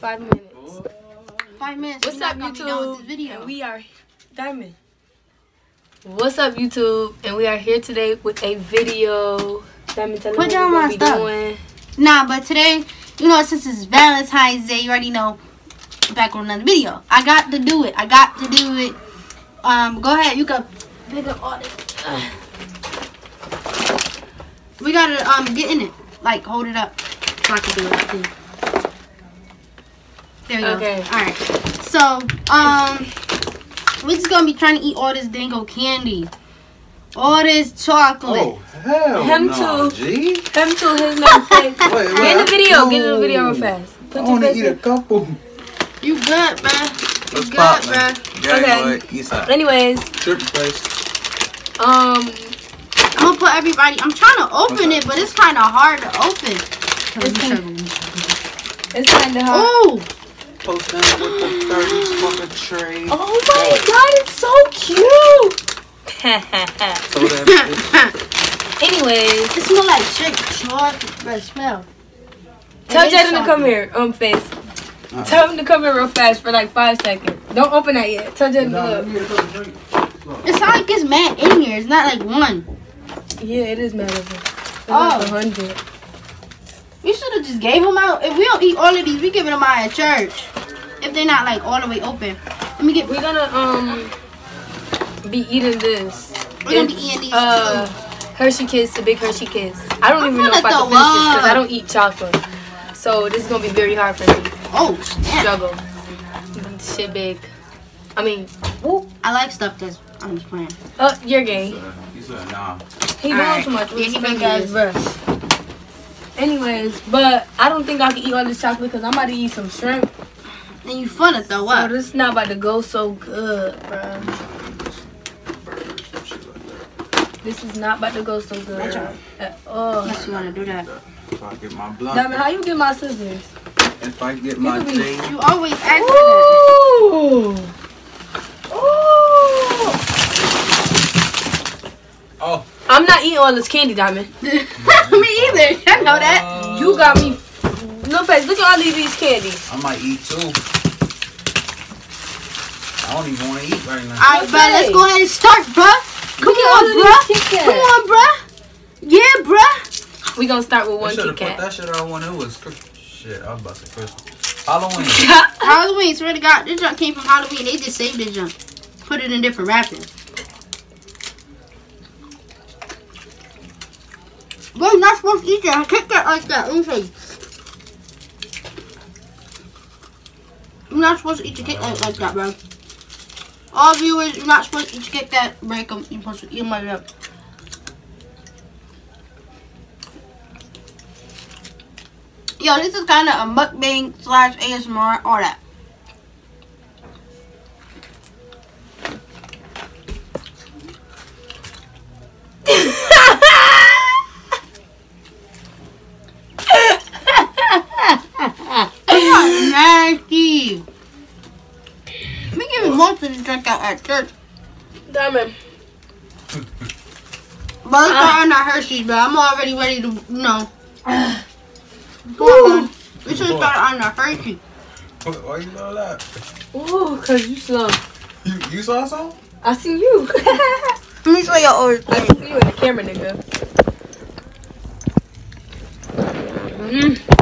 Five minutes. Five minutes. What's up, not gonna be done with YouTube? Video. And we are Diamond. What's up, YouTube? And we are here today with a video. Diamond, tell Put what down we're my stuff. doing. Nah, but today, you know, since it's Valentine's Day, you already know. Back on another video. I got to do it. I got to do it. Um, go ahead. You can pick up all this. We gotta um get in it. Like hold it up so I can do it. Too. There we Okay. go. All right. So um, we're just gonna be trying to eat all this dango candy, all this chocolate. Oh, hell Him no, too. G. Come to his little face. Wait, wait, Get in the video. Get in the video real fast. I Put your want to face eat a couple. You good, bruh? You Let's good, pop, bruh? man. Okay. Yeah, okay. East side. Anyways, Triple face. um, I'm gonna put everybody. I'm trying to open Okay. it, but it's kind of hard to open. It's it's kind of hard. Oh, Post down with the 30s fucking tray. Oh my god, it's so cute. So that Anyways, it smells like shit chocolate. But smell. tell It is Jaden to come here. Um, face. Alright. Tell him to come here real fast for like five seconds. Don't open that yet. Tell Jaden to look. It sounds like it's mad in here. It's not like one. Yeah, it is manageable. It's Oh. like hundred. We should have just gave them out. If we don't eat all of these, we giving them out at church. If they're not like all the way open. Let me get. We're gonna um be eating this. We're gonna be eating these uh, Hershey Kiss, the big Hershey Kiss. I don't I'm even know if I can finish this throw because I don't eat chocolate. So this is gonna be very hard for me. Oh snap! Struggle. Shit big. I mean, I like stuff that's. I'm just playing. oh, you're gay. He said, nah. He doing Alright. too much. Yeah, with he his really big ass is. breath. Anyways, but I don't think I can eat all this chocolate because I'm about to eat some shrimp. And you fun to throw So this is not about to go so good, bro. This is not about to go so good Watch out. all. Unless you wanna do that. If I get my blunt, Diamond, how you get my scissors? if I get my Look at You always ask for that. Ooh. Ooh. oh, I'm not eating all this candy, Diamond. Me either. I know that. You got me. Look, face. Look at all these these candies. I might eat too. I don't even want to eat right now. Alright, bruh, let's go ahead and start, bruh. Come on, all of bruh. these Kit Kats. Come on, bruh. Yeah, bruh. We gonna start with one should Kit Kat. that shit out when it was shit. I was about to say Christmas. Halloween. Halloween, swear to God, this junk came from Halloween. They just saved this junk. Put it in different wrapping. Well, you're not supposed to eat that. Take that like that. Let me show you. You're not supposed to eat your Kit Kat like that, bro. All viewers, you're not supposed to eat your Kit Kat. Break them. You're supposed to eat them like that. Yo, this is kind of a mukbang slash ASMR, all that. Give me most of the drink out at church. Diamond. But let's start on the Hershey's, bro. I'm already ready to, you know. Come on, man. We should start on the Hershey's. Why why you know that? Ooh, cause you slow. You, you saw some? I see you. Let me show you all I see you in the camera, nigga. Mm.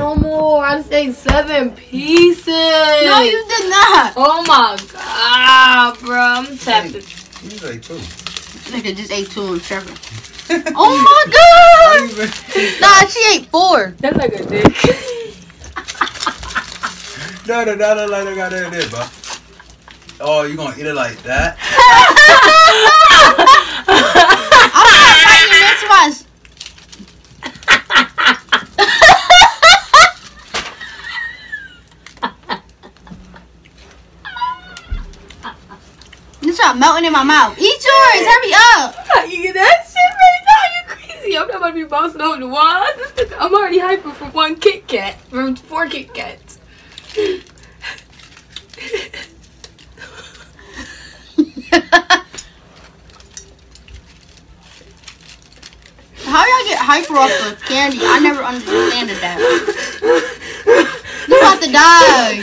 I can't eat no more. I just ate seven pieces. No, you did not. Oh my god, bro. I'm tapped. You like two. Nigga just ate two and seven. oh my god! Nah, she ate four. That's like a dick. No, no, no, no, like I got in there, bro. Oh, you gonna eat it like that? I'm not fighting this one. This is melting in my mouth. Eat yours. Hurry up. You get that shit right now? You crazy. I'm not about to be bouncing over the wall. I'm already hyper for one Kit Kat. From four Kit Kats. How y'all get hyper off of candy? I never understood that. You about to die.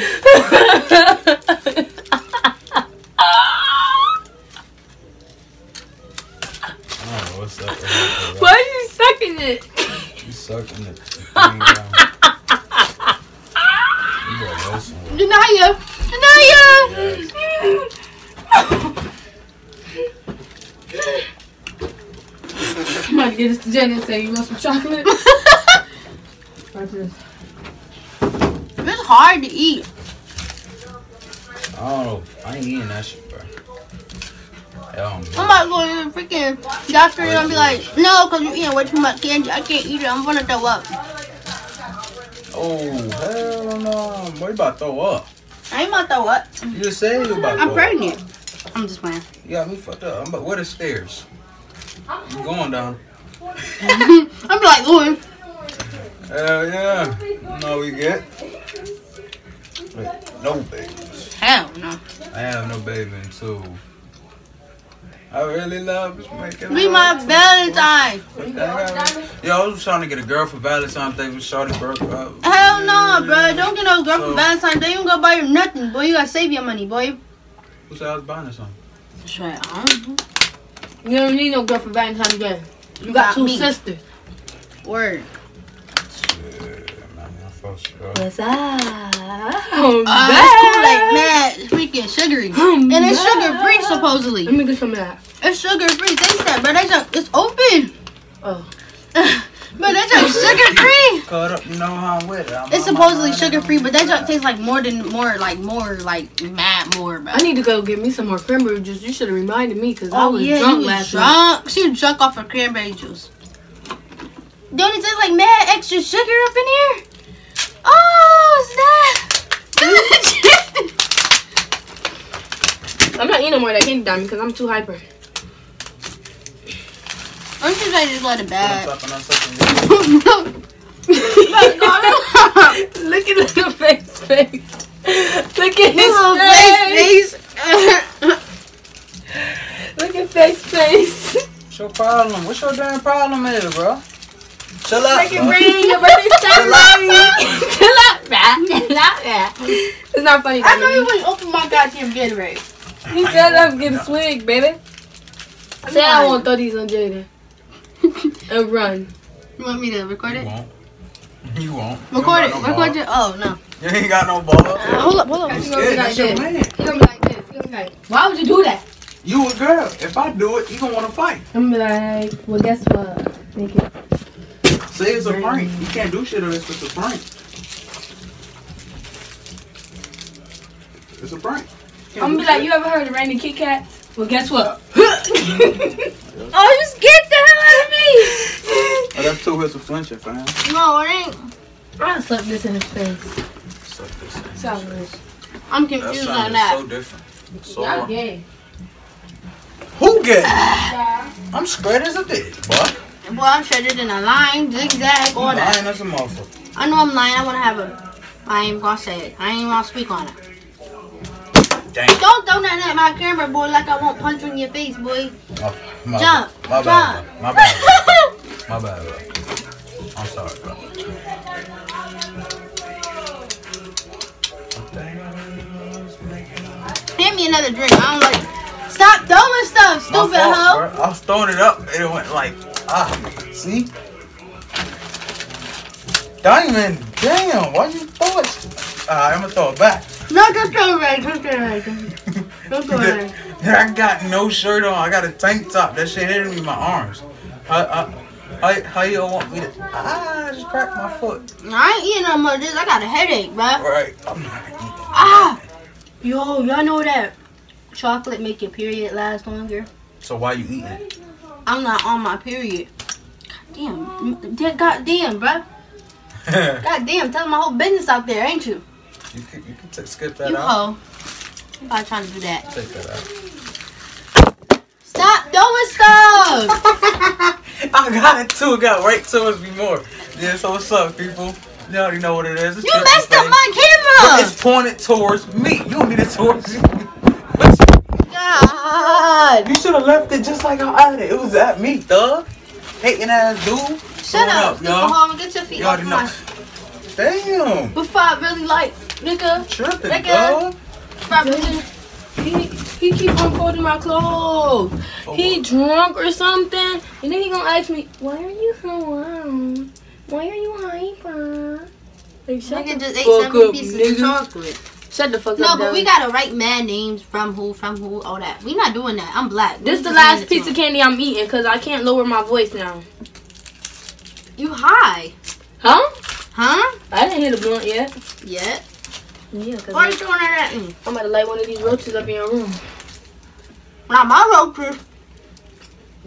I don't know what's up. with her, bro. Why are you sucking it? You sucking it. thing down. You better go somewhere. Denaya. Denaya. Yes. I'm about to get this to Jenny and say, you want some chocolate? Watch this. It's hard to eat. I don't know. I ain't eating that shit, I'm about to go to the freaking doctor and I'll be like, no, because you're eating way too much candy. I can't eat it. I'm going to throw up. Oh, hell no. Boy, you about to throw up. I ain't about to throw up. You just said you about to I'm pregnant. I'm just playing. up. You got me fucked up. I'm about, where the stairs? I'm going down? I'm like, ooh. Hell yeah. No, we get. Wait, no babies. Hell no. I have no baby until. I really love just making Be my Valentine. What the hell? Yo, I was trying to get a girl for Valentine's Day with Shawty birthday. Hell no, bro. Don't get no girl So- for Valentine's Day. You don't go buy her nothing, boy. You gotta save your money, boy. Who said I was buying her something? That's right. I don't know. You don't need no girl for Valentine's Day. You got Not two me. sisters. Word. Shit, man, I fuck sure. Uh, it's cool like mad freaking sugary. I'm And it's back. sugar free supposedly. Let me get some of that. It's sugar free. Taste that, bro. That's a, it's open. Oh. but that's a sugar free. Cut up, you know how I'm with it. I'm It's supposedly sugar free, but that on junk tastes like more than more like more like mad more, bro. I need to go get me some more cranberry juice. You should have reminded me because I Oh was yeah, drunk was last night. She was drunk off her cranberry juice. Don't it taste like mad extra sugar up in here? Oh, snap! I'm not eating more of that candy diamond because I'm too hyper. I'm just ready to go to I'm bed. talking on. Look at little face face. Look at his Little face. face, face. Look at face face. What's your problem? What's your damn problem is, bro? Chill out, Look at bro. Bree. Your birthday's Saturday. Chill out, man. Chill out, man. It's not funny. I know you wouldn't open my goddamn Gatorade. He said I'm getting swig, baby. Say I lying. won't throw on Jaden. And run. You want me to record You it? won't. You won't. You Record it. no Record it. Oh no. You ain't got no ball. Uh, hold up, hold up. Hey, He gonna be like your this. man. He gonna be like this. He gonna be like, why would you do that? You a girl. If I do it, you gonna wanna fight. I'm gonna be like, well, guess what? Make it. Say it's a prank. You can't do shit unless it's a prank. It's a prank. I'm gonna be like, shit. you ever heard of Randy Kit Kats? Well, guess what? oh, just get the hell out of me! Oh, that's two hits of flinching, fam. No, it ain't. I slapped this in his face. Suck this in. Sounds good. I'm That confused on sounded that. so different. So Y'all gay. Who get it? I'm straight as a dick, boy. Boy, I'm shredded in a line, zigzag, all that. lying as a motherfucker. I know I'm lying. I want to have a. I ain't gonna say it. I ain't gonna speak on it. Dang. Don't throw that at my camera, boy, like I won't punch you in your face, boy. Oh, my Jump, Bad. My jump. bad. My bad. My bad, bro. I'm sorry, bro. Hand me another drink. I don't like. Stop throwing stuff, stupid fault, hoe. bro. I was throwing it up and it went like, ah, see? Diamond, damn, why you throw it? Ah, I'm gonna throw it back. No, don't throw it right. Don't throw it right. Don't throw it right. I got no shirt on. I got a tank top. That shit hitting me in my arms. How, how, how, how you want me to? Ah, I just cracked my foot. I ain't eating no more of this. I got a headache, bro. Right. I'm not eating. Ah! Yo, y'all know that chocolate make your period last longer? So why you eating? I'm not on my period. God damn. Da- God damn, bro. God damn. Tell my whole business out there, ain't you? You can, you can skip that You out. hoe. I'm trying to do that. Take that out. Stop doing stuff! I got it too. Got right towards me more. Yeah, so what's up, people? You already know what it is. It's you messed up my camera! It's pointed towards me. You don't need it towards you. God! You should have left it just like I had it. It was at me, thug. Hating ass dude. Shut Hold up, up, you y'all. home and get your feet You off already. Damn. before I really like Nigga, Tripping, Nigga. bro. he, he keep unfolding my clothes. He drunk or something, and then he gonna ask me, "Why are you so loud? Why are you hyper?" Like, shut Nigga the just ate fuck seven up, pieces nigga. of chocolate. Shut the fuck No, up. but we gotta write mad names from who, from who, all that. We not doing that. I'm black. This We the last hand it to piece of candy I'm eating because I can't lower my voice now. You high? Huh? Huh? I didn't hit a blunt yet. Yeah. Yeah, Why because you doing that? Mm. I'm about to light one of these roaches up in your room. Not my roaches.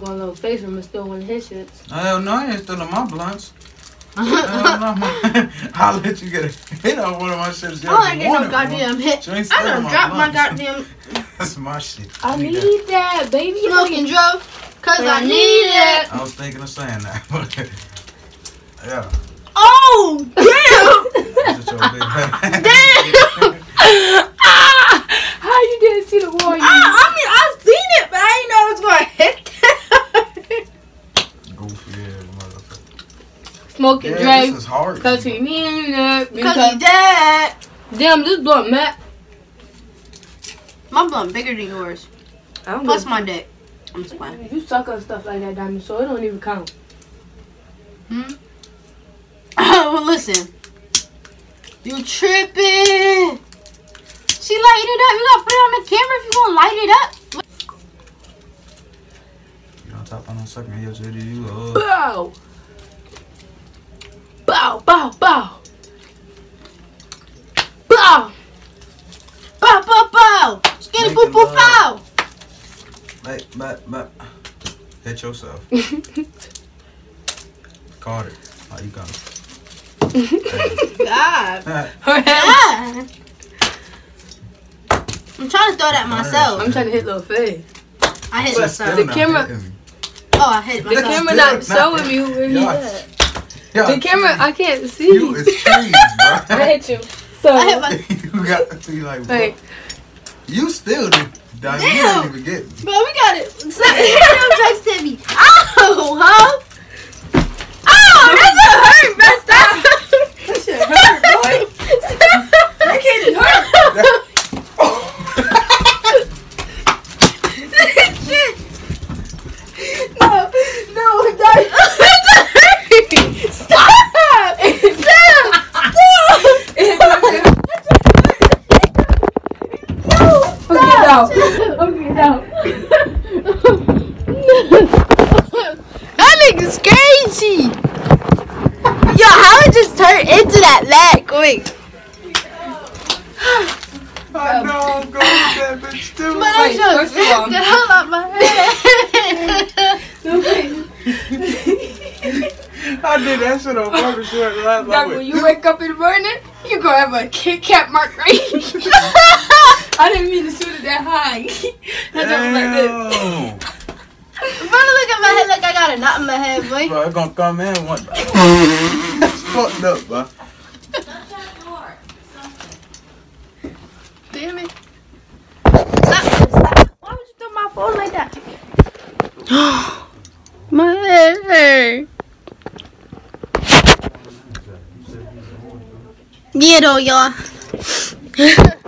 Going a little face room and still one of his shits. Hell no, I ain't stealing my blunts. Hell. I'll let you get a hit on one of my shits. I ain't get no goddamn hit. I stealing done my dropped my blunts. goddamn That's my shit. I Give need that. that, baby. smoking drove. Cause I need it. I was thinking of saying that, but yeah. Oh, damn. Just Damn. ah! How you didn't see the wall? You I, I mean, I seen it, but I didn't know it was gonna hit. Goofy ass motherfucker. smoking Yeah, Drake. this is hard. Cause he mean it. Because Because he dead. damn, this blunt, Matt. My blunt bigger than yours. I don't Plus give- my dick. I'm just playing. You suck on stuff like that, Diamond, so it don't even count. Hmm? well, listen. You tripping. She light it up. You gotta put it on the camera if you gonna light it up. You don't tap on no second here, JD. You uh, Bow. Bow, bow, bow. Bow. Bow, bow, bow. Skinny poo Making poo love. pow. like, but, but, hit yourself. Caught it. How you coming? God. Her head. I'm trying to throw that myself. I'm trying to hit little face. I hit But myself. The camera- not hitting me. Oh, I hit myself. The camera not not showing me where he Yeah. at. Yeah, The camera, I can't see. You is trees, I hit you. So, I hit my. you got to see like, bro. like, You still did. Dog, you Damn. didn't even get me. Bro, we got it. Don't text me. Ow, huh? Ow, that just hurt, bro. Stop. that shit hurt, boy. That can't hurt. No, no, that Stop! Stop! No, Okay, out. That nigga's crazy. Yo, how it just turned into that that quick? I know I'm going with that bitch too. But I Wait, just first of all- the hell out my head. No, wait. I did that shit on purpose short Like, when you wake up in the morning, you gonna have a Kit Kat mark right here. I didn't mean to shoot it that high. I just like this. Damn. Brother, look at my head like I got a knot in my head, boy. Bro, it's gonna come in one. That's fucked up, bro. Damn it. Stop, stop. Why would you throw my phone like that? my head. Yeah, though, y'all.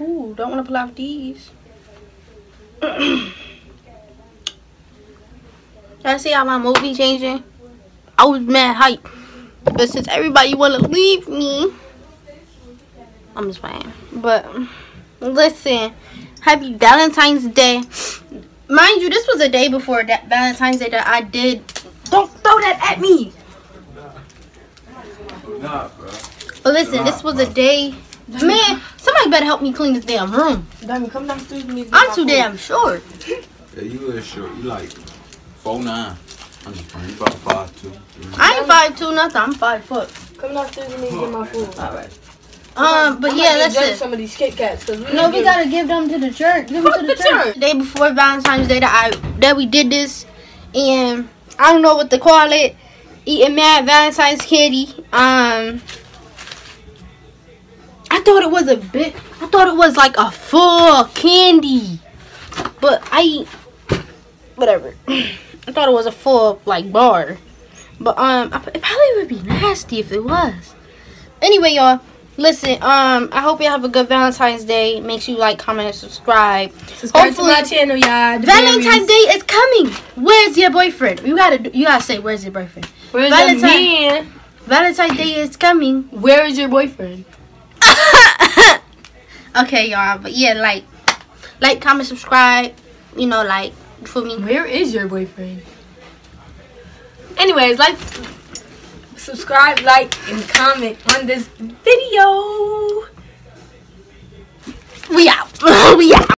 Ooh, don't want to pull off these. I see how my mood be changing. I was mad hype. But since everybody wanna leave me, I'm just playing. But listen, happy Valentine's Day. Mind you, this was a day before that Valentine's Day that I did. Don't throw that at me. Nah, bro. But listen, this was a day. Man, somebody better help me clean this damn room. Diamond, come downstairs with me. I'm my too food. damn short. Yeah, you is short. You like four nine. I'm just playing. You about five two. I ain't five two nothing. I'm five foot. Come downstairs with me to get my food. Alright. Um, but yeah, listen. some of these Kit Kats. Cause we No, we to- gotta give them to the church. Give them to the, the church. church. Day before Valentine's Day that I that we did this, and I don't know what to call it. Eating mad Valentine's candy. Um, I thought it was a bit. I thought it was like a full candy. But I, whatever. I thought it was a full like bar, but um, it probably would be nasty if it was. Anyway, y'all, listen. Um, I hope you have a good Valentine's Day. Make sure you like, comment, and subscribe. Subscribe to my channel, y'all. Valentine's berries. Day is coming. Where's your boyfriend? You gotta, you gotta say, where's your boyfriend? Where's Valentine- man? Valentine's Day is coming. Where is your boyfriend? okay, y'all. But yeah, like, like, comment, subscribe. You know, like, for me. Where is your boyfriend? Anyways, like, subscribe, like, and comment on this video. We out. we out.